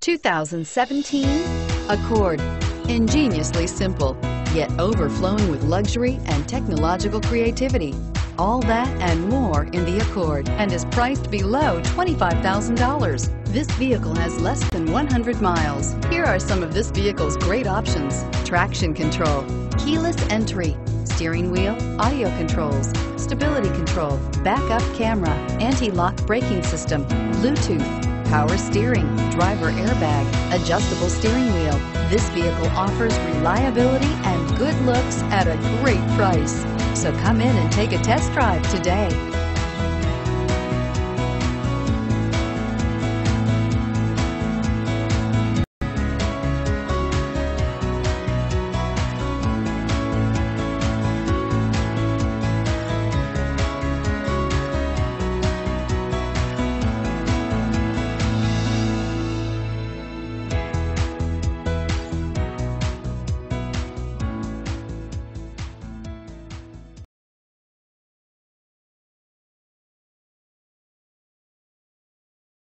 2017 Accord. Ingeniously simple, yet overflowing with luxury and technological creativity. All that and more in the Accord and is priced below $25,000. This vehicle has less than 100 miles. Here are some of this vehicle's great options. Traction control, keyless entry, steering wheel, audio controls, stability control, backup camera, anti-lock braking system, Bluetooth, power steering, driver airbag, adjustable steering wheel. This vehicle offers reliability and good looks at a great price. So come in and take a test drive today.